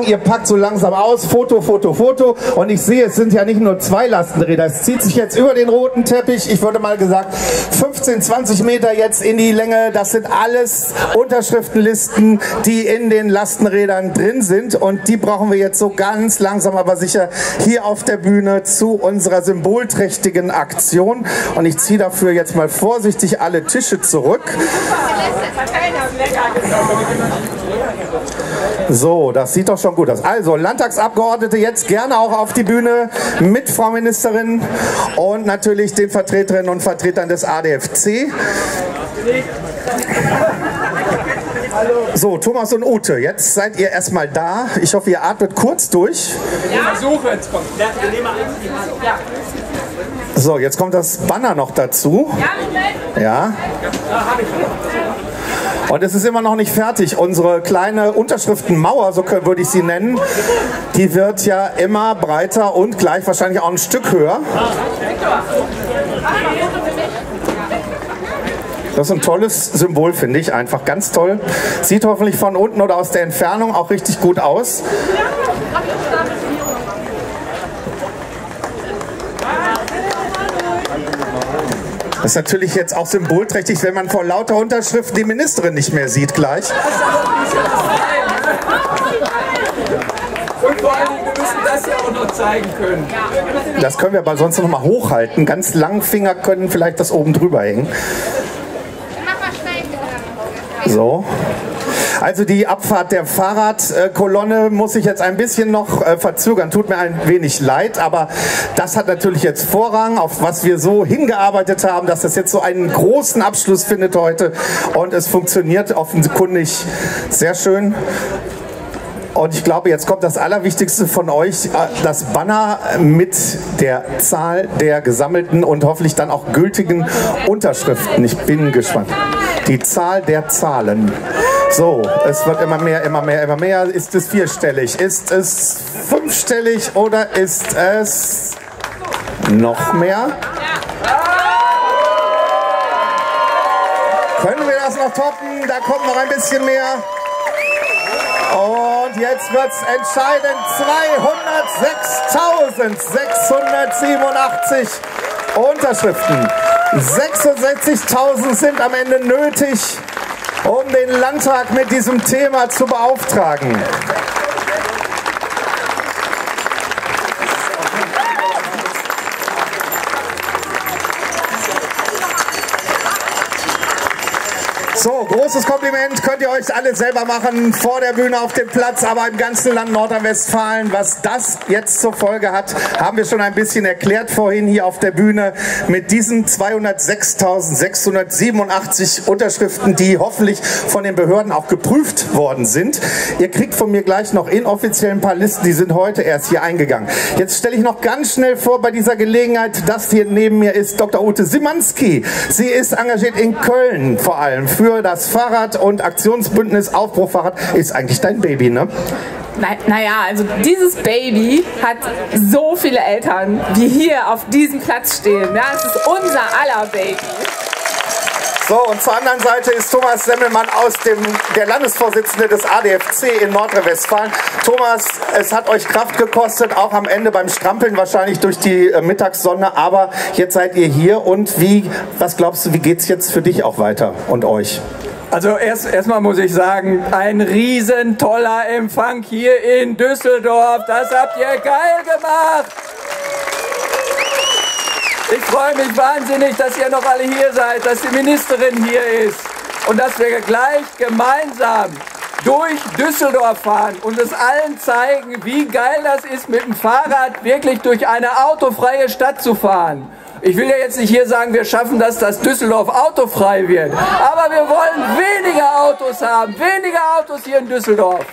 sagen, ihr packt so langsam aus, Foto, Foto, Foto. Und ich sehe, es sind ja nicht nur zwei Lastenräder. Es zieht sich jetzt über den roten Teppich. Ich würde mal gesagt, 15, 20 Meter jetzt in die Länge. Das sind alles Unterschriftenlisten, die in den Lastenrädern drin sind. Und die brauchen wir jetzt so ganz langsam, aber sicher hier auf der Bühne zu unserer symbolträchtigen Aktion. Und ich ziehe dafür jetzt mal vorsichtig alle Tische zurück. So, das sieht doch schon gut aus. Also, Landtagsabgeordnete jetzt gerne auch auf die Bühne mit Frau Ministerin und natürlich den Vertreterinnen und Vertretern des ADFC. So, Thomas und Ute, jetzt seid ihr erstmal da. Ich hoffe, ihr atmet kurz durch. Ja. Versuche jetzt. So, jetzt kommt das Banner noch dazu. Ja. Und es ist immer noch nicht fertig. Unsere kleine Unterschriftenmauer, so würde ich sie nennen, die wird ja immer breiter und gleich wahrscheinlich auch ein Stück höher. Das ist ein tolles Symbol, finde ich. Einfach ganz toll. Sieht hoffentlich von unten oder aus der Entfernung auch richtig gut aus. Das ist natürlich jetzt auch symbolträchtig, wenn man vor lauter Unterschriften die Ministerin nicht mehr sieht gleich. Und vor allem, wir müssen das ja auch noch zeigen können. Das können wir aber sonst noch mal hochhalten. Ganz langen Finger können vielleicht das oben drüber hängen. So. Also die Abfahrt der Fahrradkolonne muss ich jetzt ein bisschen noch äh, verzögern. Tut mir ein wenig leid, aber das hat natürlich jetzt Vorrang, auf was wir so hingearbeitet haben, dass das jetzt so einen großen Abschluss findet heute. Und es funktioniert offenkundig sehr schön. Und ich glaube, jetzt kommt das Allerwichtigste von euch, äh, das Banner mit der Zahl der gesammelten und hoffentlich dann auch gültigen Unterschriften. Ich bin gespannt. Die Zahl der Zahlen. So, es wird immer mehr, immer mehr, immer mehr. Ist es vierstellig? Ist es fünfstellig oder ist es noch mehr? Können wir das noch toppen? Da kommt noch ein bisschen mehr. Und jetzt wird es entscheidend. 206.687 Unterschriften. 66.000 sind am Ende nötig, um den Landtag mit diesem Thema zu beauftragen. So, großes Kompliment könnt ihr euch alle selber machen vor der Bühne auf dem Platz, aber im ganzen Land Nordrhein-Westfalen. Was das jetzt zur Folge hat, haben wir schon ein bisschen erklärt vorhin hier auf der Bühne mit diesen 206.687 Unterschriften, die hoffentlich von den Behörden auch geprüft worden sind. Ihr kriegt von mir gleich noch inoffiziell ein paar Listen, die sind heute erst hier eingegangen. Jetzt stelle ich noch ganz schnell vor bei dieser Gelegenheit, das hier neben mir ist Dr. Ute Simanski. Sie ist engagiert in Köln vor allem für für das Fahrrad- und Aktionsbündnis Aufbruchfahrrad ist eigentlich dein Baby, ne? Naja, also dieses Baby hat so viele Eltern, wie hier auf diesem Platz stehen. Ja, es ist unser aller Baby. So, und zur anderen Seite ist Thomas Semmelmann aus dem, der Landesvorsitzende des ADFC in Nordrhein-Westfalen. Thomas, es hat euch Kraft gekostet, auch am Ende beim Strampeln wahrscheinlich durch die äh, Mittagssonne, aber jetzt seid ihr hier und wie, was glaubst du, wie geht es jetzt für dich auch weiter und euch? Also erst erstmal muss ich sagen, ein riesen toller Empfang hier in Düsseldorf. Das habt ihr geil gemacht. Ich freue mich wahnsinnig, dass ihr noch alle hier seid, dass die Ministerin hier ist und dass wir gleich gemeinsam durch Düsseldorf fahren und es allen zeigen, wie geil das ist, mit dem Fahrrad wirklich durch eine autofreie Stadt zu fahren. Ich will ja jetzt nicht hier sagen, wir schaffen das, dass Düsseldorf autofrei wird. Aber wir wollen weniger Autos haben, weniger Autos hier in Düsseldorf.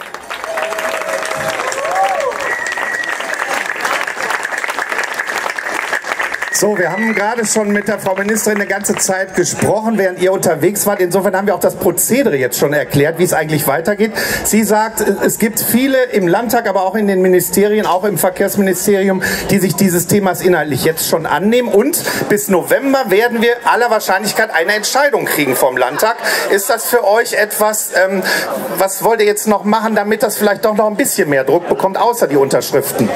So, wir haben gerade schon mit der Frau Ministerin eine ganze Zeit gesprochen, während ihr unterwegs wart. Insofern haben wir auch das Prozedere jetzt schon erklärt, wie es eigentlich weitergeht. Sie sagt, es gibt viele im Landtag, aber auch in den Ministerien, auch im Verkehrsministerium, die sich dieses Themas inhaltlich jetzt schon annehmen. Und bis November werden wir aller Wahrscheinlichkeit eine Entscheidung kriegen vom Landtag. Ist das für euch etwas, ähm, was wollt ihr jetzt noch machen, damit das vielleicht doch noch ein bisschen mehr Druck bekommt, außer die Unterschriften?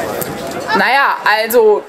Naja, also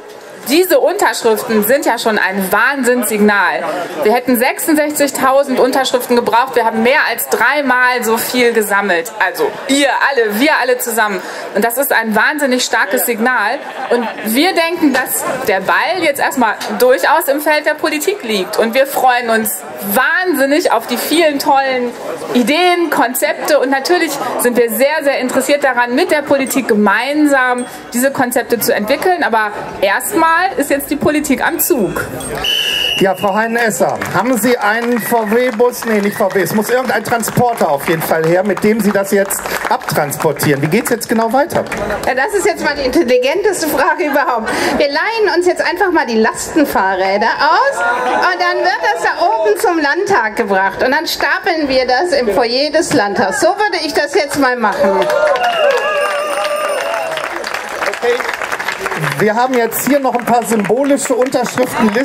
diese Unterschriften sind ja schon ein Wahnsinnssignal. Wir hätten 66.000 Unterschriften gebraucht. Wir haben mehr als dreimal so viel gesammelt. Also ihr alle, wir alle zusammen. Und das ist ein wahnsinnig starkes Signal. Und wir denken, dass der Ball jetzt erstmal durchaus im Feld der Politik liegt. Und wir freuen uns wahnsinnig auf die vielen tollen Ideen, Konzepte. Und natürlich sind wir sehr, sehr interessiert daran, mit der Politik gemeinsam diese Konzepte zu entwickeln. Aber erstmal Mal ist jetzt die Politik am Zug. Ja, Frau Heinen-Esser, haben Sie einen VW-Bus? Nee, nicht VW. Es muss irgendein Transporter auf jeden Fall her, mit dem Sie das jetzt abtransportieren. Wie geht es jetzt genau weiter? Ja, das ist jetzt mal die intelligenteste Frage überhaupt. Wir leihen uns jetzt einfach mal die Lastenfahrräder aus und dann wird das da oben zum Landtag gebracht und dann stapeln wir das im Foyer des Landtags. So würde ich das jetzt mal machen. Okay. Wir haben jetzt hier noch ein paar symbolische Unterschriftenlisten.